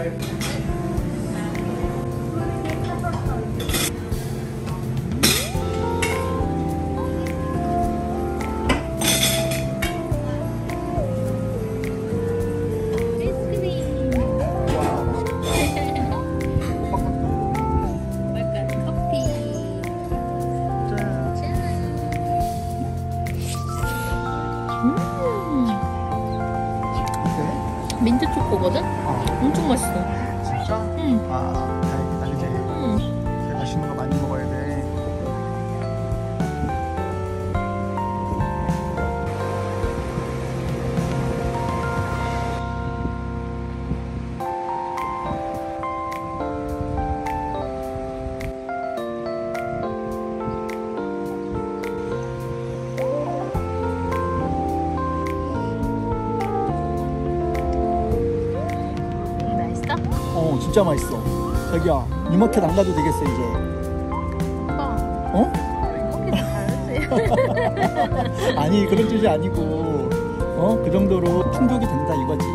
Bye. 어. 엄청 맛있어. 진짜? 응. 아. 어 진짜 맛있어 자기야 이마켓 안 가도 되겠어 이제 오빠 어? 아니 그런 뜻이 아니고 어? 그 정도로 충족이 된다 이거지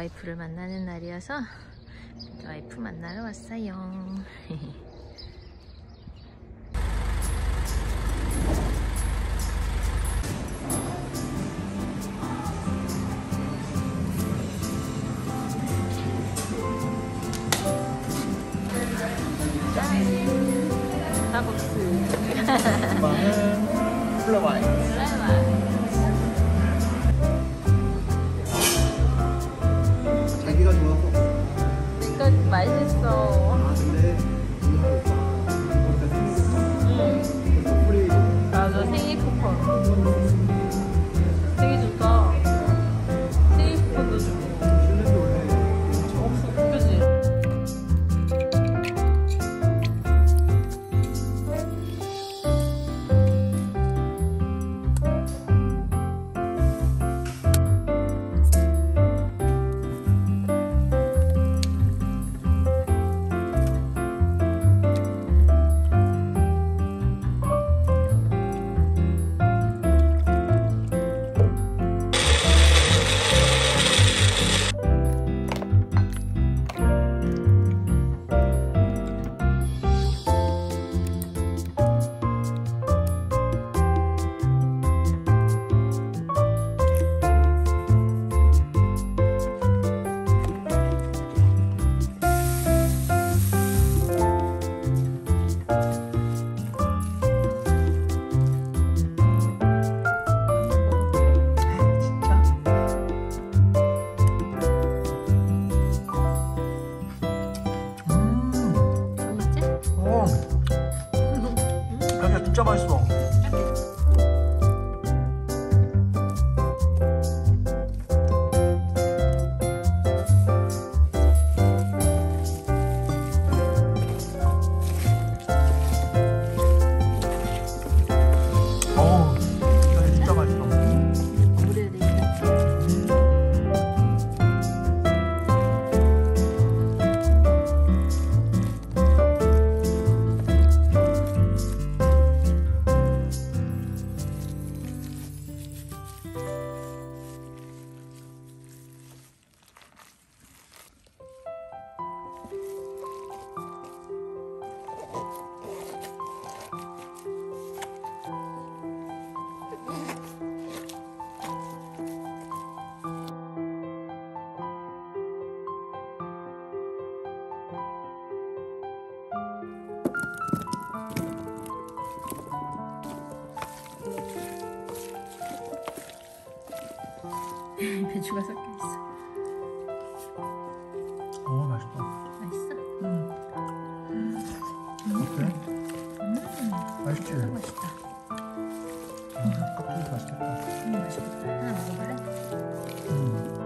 와이프를 만나는 날이어서 와이프 만나러 왔어요. 맛있 지? 음. 음.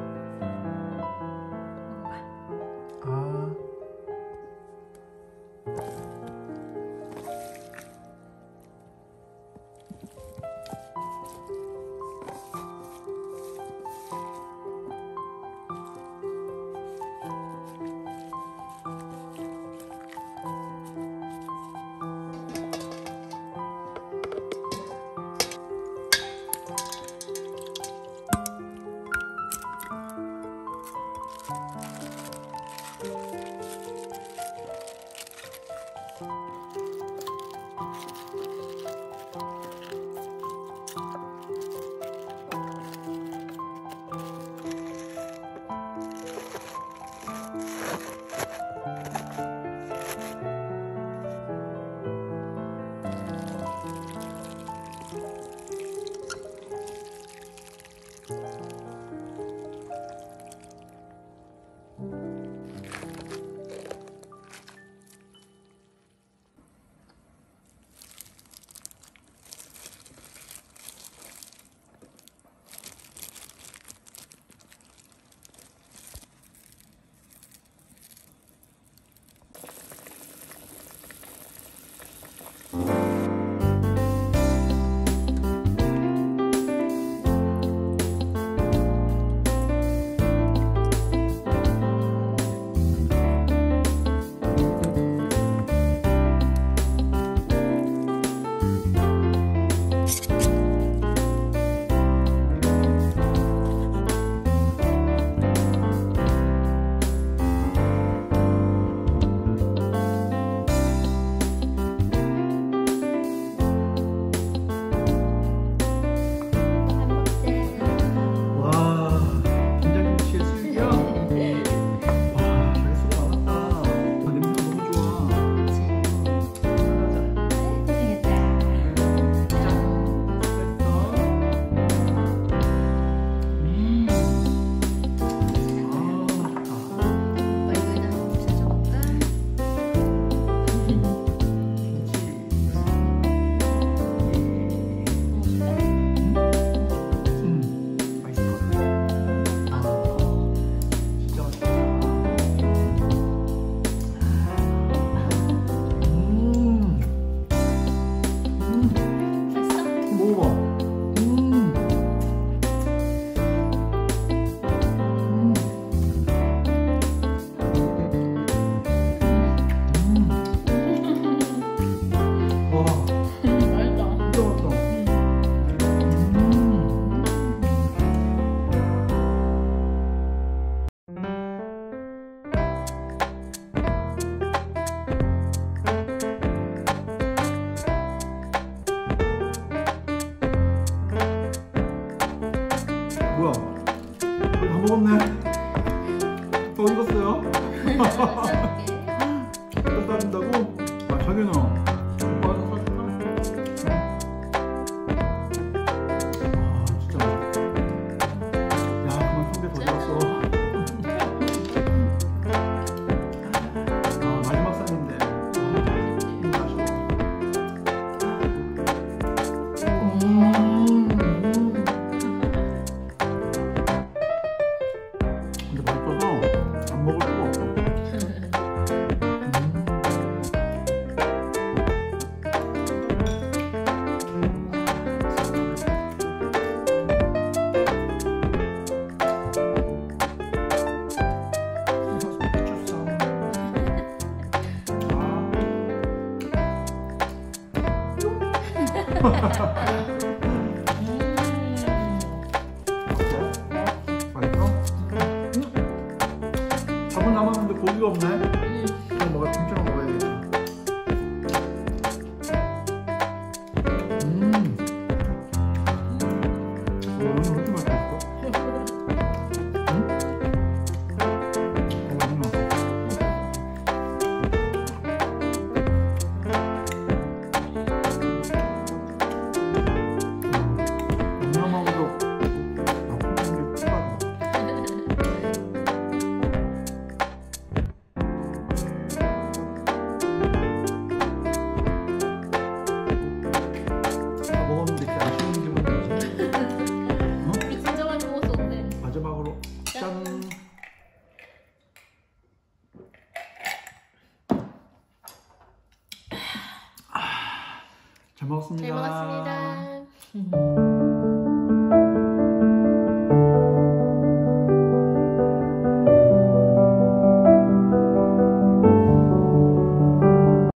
no?